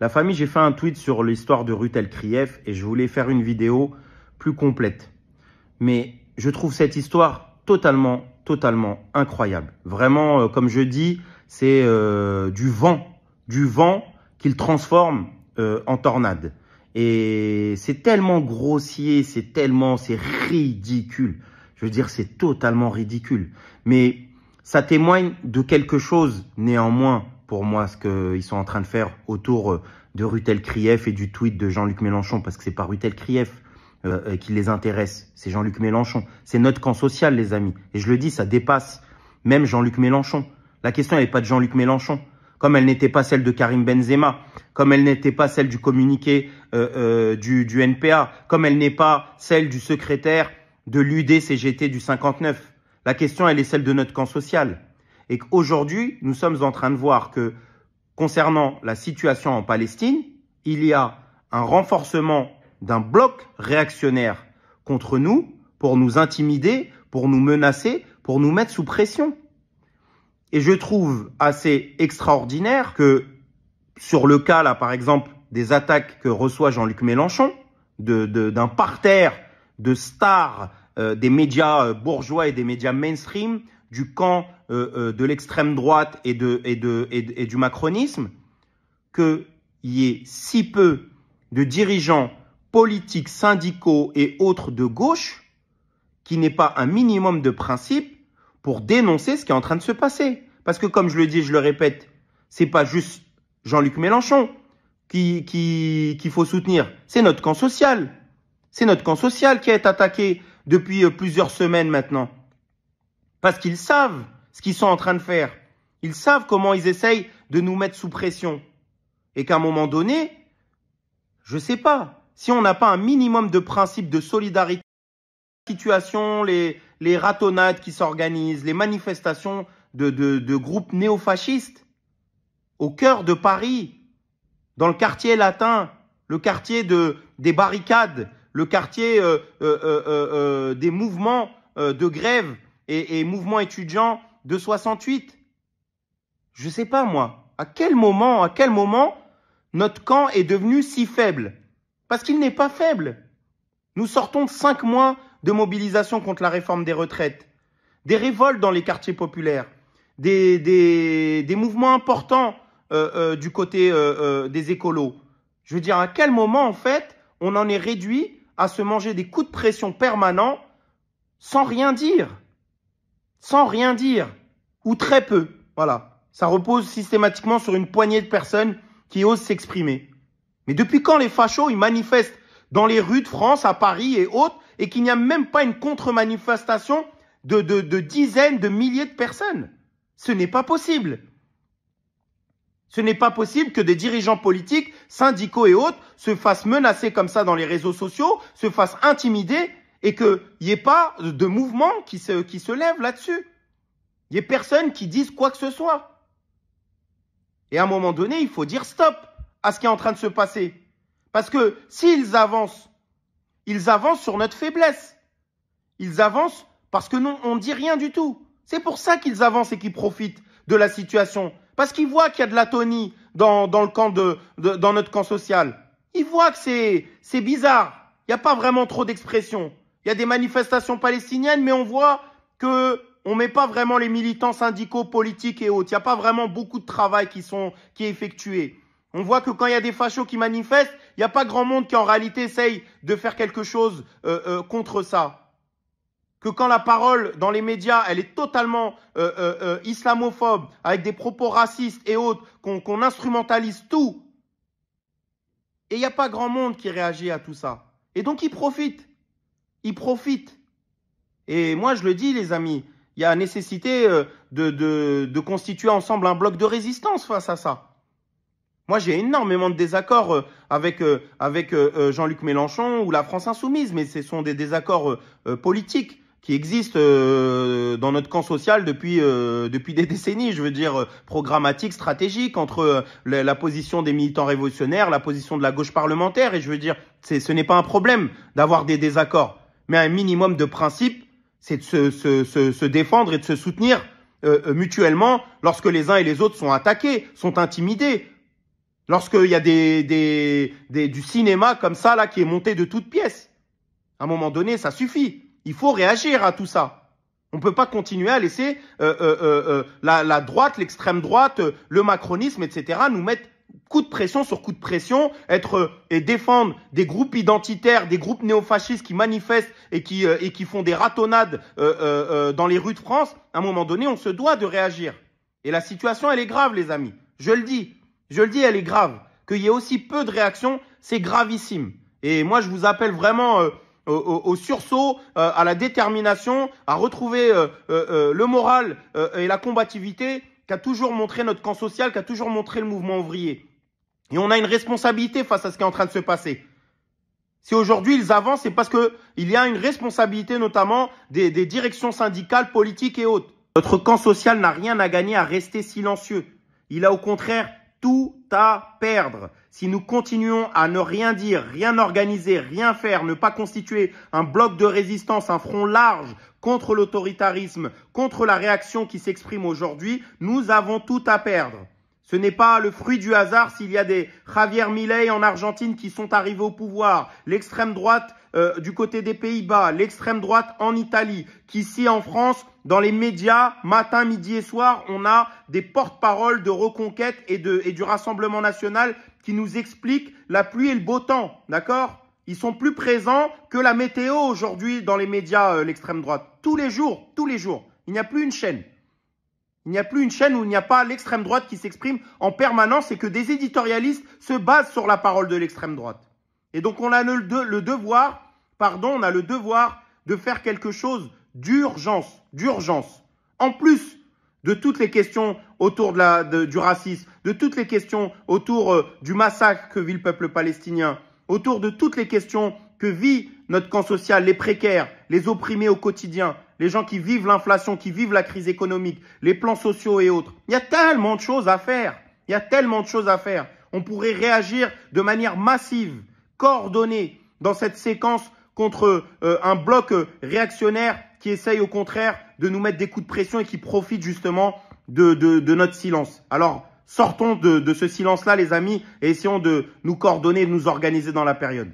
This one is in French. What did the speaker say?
La famille, j'ai fait un tweet sur l'histoire de Ruth Krief et je voulais faire une vidéo plus complète. Mais je trouve cette histoire totalement, totalement incroyable. Vraiment, euh, comme je dis, c'est euh, du vent, du vent qu'il transforme euh, en tornade. Et c'est tellement grossier, c'est tellement, c'est ridicule. Je veux dire, c'est totalement ridicule. Mais ça témoigne de quelque chose, néanmoins, pour moi, ce qu'ils sont en train de faire autour euh, de Rutel Krief et du tweet de Jean-Luc Mélenchon, parce que c'est pas Rutel Krief euh, euh, qui les intéresse, c'est Jean-Luc Mélenchon. C'est notre camp social, les amis. Et je le dis, ça dépasse même Jean-Luc Mélenchon. La question n'est pas de Jean-Luc Mélenchon, comme elle n'était pas celle de Karim Benzema, comme elle n'était pas celle du communiqué du, du NPA, comme elle n'est pas celle du secrétaire de l'UDCGT du 59. La question, elle est celle de notre camp social et qu'aujourd'hui, nous sommes en train de voir que concernant la situation en Palestine, il y a un renforcement d'un bloc réactionnaire contre nous pour nous intimider, pour nous menacer, pour nous mettre sous pression. Et je trouve assez extraordinaire que sur le cas, là, par exemple, des attaques que reçoit Jean-Luc Mélenchon, d'un parterre de stars euh, des médias euh, bourgeois et des médias mainstream, du camp euh, euh, de l'extrême droite et, de, et, de, et, du macronisme, qu'il y ait si peu de dirigeants politiques, syndicaux et autres de gauche qui n'aient pas un minimum de principe pour dénoncer ce qui est en train de se passer. Parce que comme je le dis, je le répète, c'est pas juste Jean-Luc Mélenchon qu'il qui, qu'il faut soutenir, c'est notre camp social. C'est notre camp social qui est attaqué depuis euh, plusieurs semaines maintenant. Parce qu'ils savent ce qu'ils sont en train de faire. Ils savent comment ils essayent de nous mettre sous pression. Et qu'à un moment donné, je sais pas, si on n'a pas un minimum de principe de solidarité, situation, les, les ratonnades qui s'organisent, les manifestations de, de, de groupes néofascistes au cœur de Paris, dans le quartier latin, le quartier de, des barricades, le quartier euh, euh, euh, des mouvements de grève et, mouvements étudiants de 68 Je sais pas moi. À quel moment, à quel moment notre camp est devenu si faible? Parce qu'il n'est pas faible. Nous sortons de cinq mois de mobilisation contre la réforme des retraites, des révoltes dans les quartiers populaires, des mouvements importants euh, euh, du côté euh, des écolos. Je veux dire, à quel moment, en fait, on en est réduit à se manger des coups de pression permanents sans rien dire? Sans rien dire, ou très peu. Voilà. Ça repose systématiquement sur une poignée de personnes qui osent s'exprimer. Mais depuis quand les fachos, ils manifestent dans les rues de France, à Paris et autres, et qu'il n'y a même pas une contre-manifestation de, de, de dizaines, de milliers de personnes? Ce n'est pas possible. Ce n'est pas possible que des dirigeants politiques, syndicaux et autres se fassent menacer comme ça dans les réseaux sociaux, se fassent intimider et qu'il n'y ait pas de mouvement qui se, qui se lève là-dessus. Il n'y ait personne qui dise quoi que ce soit. Et à un moment donné, il faut dire stop à ce qui est en train de se passer. Parce que s'ils avancent, ils avancent sur notre faiblesse. Ils avancent parce que non, on ne dit rien du tout. C'est pour ça qu'ils avancent et qu'ils profitent de la situation. Parce qu'ils voient qu'il y a de l'atonie dans, dans le camp de, dans notre camp social. Ils voient que c'est, c'est bizarre. Il n'y a pas vraiment trop d'expression. Il y a des manifestations palestiniennes, mais on voit que on met pas vraiment les militants syndicaux, politiques et autres. Il n'y a pas vraiment beaucoup de travail qui sont qui est effectué. On voit que quand il y a des fachos qui manifestent, il n'y a pas grand monde qui en réalité essaye de faire quelque chose euh, euh, contre ça. Que quand la parole dans les médias, elle est totalement euh, islamophobe, avec des propos racistes et autres, qu'on instrumentalise tout. Et il n'y a pas grand monde qui réagit à tout ça. Et donc ils profitent ils profitent. Et moi, je le dis, les amis, il y a nécessité euh, de, de, constituer ensemble un bloc de résistance face à ça. Moi, j'ai énormément de désaccords euh, avec, euh, avec Jean-Luc Mélenchon ou la France insoumise, mais ce sont des désaccords politiques qui existent dans notre camp social depuis, depuis des décennies, je veux dire, programmatique, stratégique, entre la, position des militants révolutionnaires, la position de la gauche parlementaire, et je veux dire, ce n'est pas un problème d'avoir des désaccords mais un minimum de principe, c'est de se, se, se, se, défendre et de se soutenir euh, euh, mutuellement lorsque les uns et les autres sont attaqués, sont intimidés. Lorsqu'il y a des, des, des, du cinéma comme ça, là, qui est monté de toutes pièces. À un moment donné, ça suffit. Il faut réagir à tout ça. On ne peut pas continuer à laisser euh, euh, euh, la, la, droite, l'extrême droite, le macronisme, etc. nous mettre coup de pression sur coup de pression, être et défendre des groupes identitaires, des groupes néofascistes qui manifestent et qui et qui font des ratonnades dans les rues de France. À un moment donné, on se doit de réagir. Et la situation, elle est grave, les amis. Je le dis, je le dis, elle est grave. Qu'il y ait aussi peu de réactions, c'est gravissime. Et moi, je vous appelle vraiment au, sursaut, euh, à la détermination, à retrouver euh, euh, le moral et la combativité qu'a toujours montré notre camp social, qu'a toujours montré le mouvement ouvrier. Et on a une responsabilité face à ce qui est en train de se passer. Si aujourd'hui ils avancent, c'est parce que il y a une responsabilité notamment des, des directions syndicales, politiques et autres. Notre camp social n'a rien à gagner à rester silencieux. Il a au contraire tout à perdre. Si nous continuons à ne rien dire, rien organiser, rien faire, ne pas constituer un bloc de résistance, un front large contre l'autoritarisme, contre la réaction qui s'exprime aujourd'hui, nous avons tout à perdre. Ce n'est pas le fruit du hasard s'il y a des Javier Milei en Argentine qui sont arrivés au pouvoir, l'extrême droite euh, du côté des Pays-Bas, l'extrême droite en Italie, qu'ici en France, dans les médias, matin, midi et soir, on a des porte-paroles de reconquête et, de, du Rassemblement national qui nous expliquent la pluie et le beau temps, d'accord? Ils sont plus présents que la météo aujourd'hui dans les médias, euh, l'extrême droite. Tous les jours, tous les jours. Il n'y a plus une chaîne. Il n'y a plus une chaîne où il n'y a pas l'extrême droite qui s'exprime en permanence et que des éditorialistes se basent sur la parole de l'extrême droite. Et donc on a le, devoir, pardon, on a le devoir de faire quelque chose d'urgence, d'urgence. En plus de toutes les questions autour du racisme, de toutes les questions autour euh, du massacre que vit le peuple palestinien, autour de toutes les questions que vit notre camp social, les précaires, les opprimés au quotidien, les gens qui vivent l'inflation, qui vivent la crise économique, les plans sociaux et autres. Il y a tellement de choses à faire. Il y a tellement de choses à faire. On pourrait réagir de manière massive, coordonnée dans cette séquence contre euh, un bloc euh, réactionnaire qui essaye au contraire de nous mettre des coups de pression et qui profite justement de, de, notre silence. Alors, sortons de, de ce silence-là, les amis, et essayons de nous coordonner, de nous organiser dans la période.